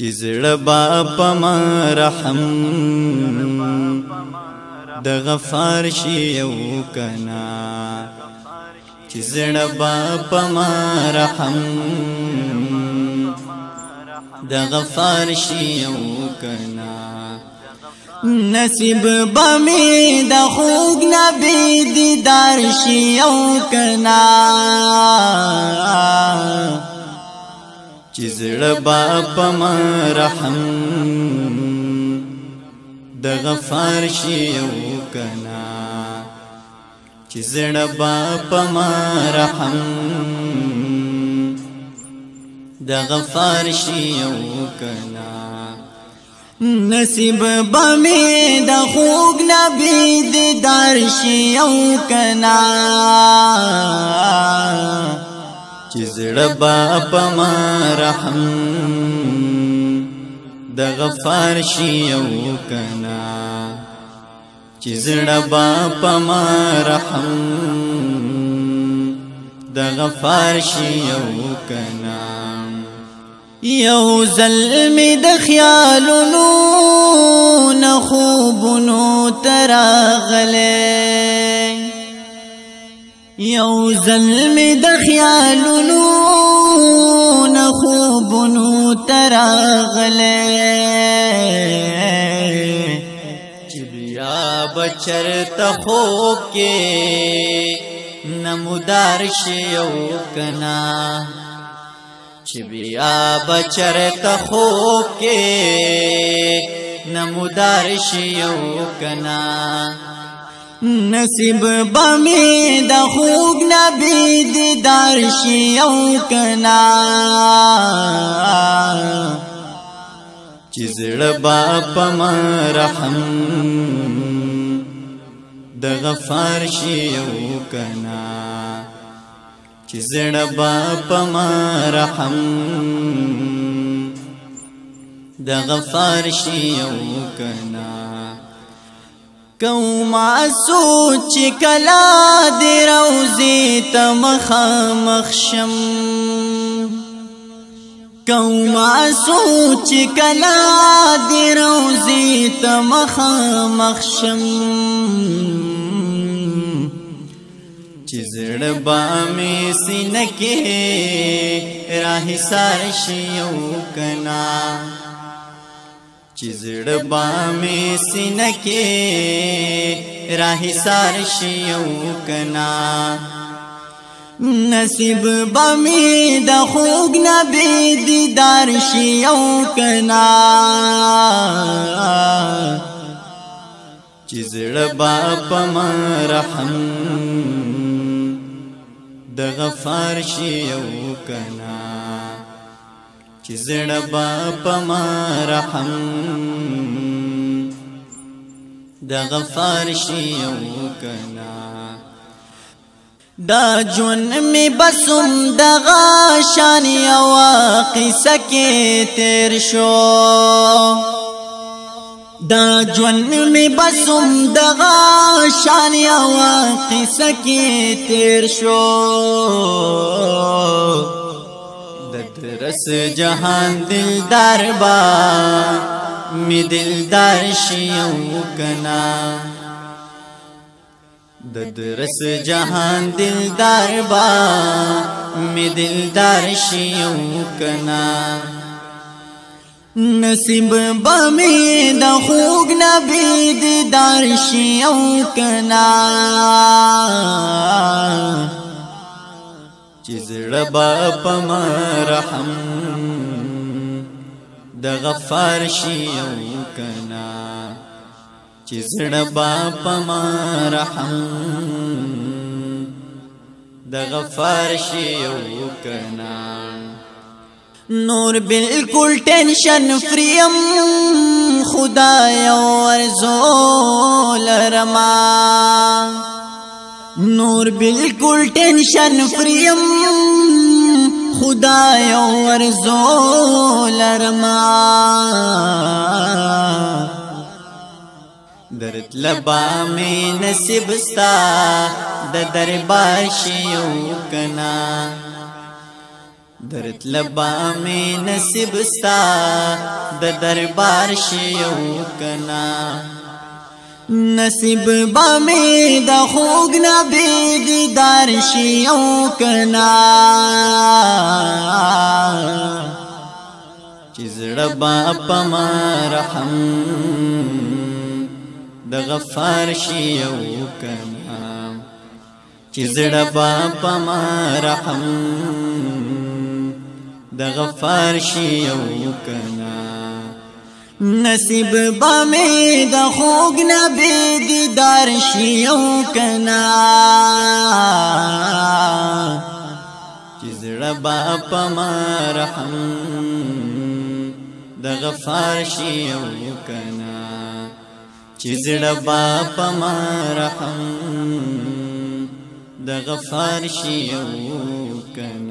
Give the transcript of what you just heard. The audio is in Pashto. چې زړه با پم رحم د غفار شي او کنا چې زړه با پم رحم د غفار شي او کنا نصیب بمی د خوګ نبی دیدار شي او کنا چې زړه با پم رحم د غفار شي او کنا چې زړه با پم رحم د غفار شي او کنا نصیب بمی د خوګ نبی د درشي او کنا چې زړه با پما رحم د غفار شي او کنا چې زړه با پما رحم د غفار شي او کنا یو زلمی د خیالونو نخوبونو تراغله یو ظلم د خیالونو نه خوبونو تراغله چې بیا بچرته خو کې نمودار شیو کنا چې بیا بچرته خو کې نمودار شیو کنا نصیب بمی د خوګ نبی دیدار شي او کنا چزړ با پما رحم د غفار شي او کنا چزړ با پما رحم د غفار شي او کنا کوم سوچ کلا دی روزی تم خامخشم کوم سوچ کلا دی روزی تم خامخشم چزړ با می سینکه راهی سارشیو کنا چې زړه با مې سینه کې راهي سار شیو کنا نصیب با مې د خوګ نبی دیدار شیو کنا چې زړه با پم رحم د غفار شیو کنا چې زړه با پما رحم د غفار شي او کنا دا جون می بسم د غشان یو قصه کې تیر شو دا ژوند می بسوم دغه شان او قصه کې تیر شو ترس جهان دلدار با می دلدار شیو کنا د درس جهان دلدار با می دلدار شیو کنا نصیب بمی د خوګ نبی دلدار شیو کنا چې زړه با پما رحم د غفار شي او کنا چې زړه با پما رحم د غفار شي او کنا نور بالکل ټینشن فریم خدای او ارزو لرما نور بالکل ټینشن فریم خدای ورزو لرما درت لبا می نصیب ستا د دربار شیو کنا درت لبا می نصیب ستا د دربار شیو کنا نصیب با می د خوګ نبی دیدار شي او کنا چې زړه با پما رحم د غفار شي او کنا چې زړه با پما رحم د غفار شي او کنا نصیب با می د خوګ نبی دیدار شیو کنا چزړه با پمرحم د غفار شیو کنا چزړه با پمرحم د غفار شیو کنا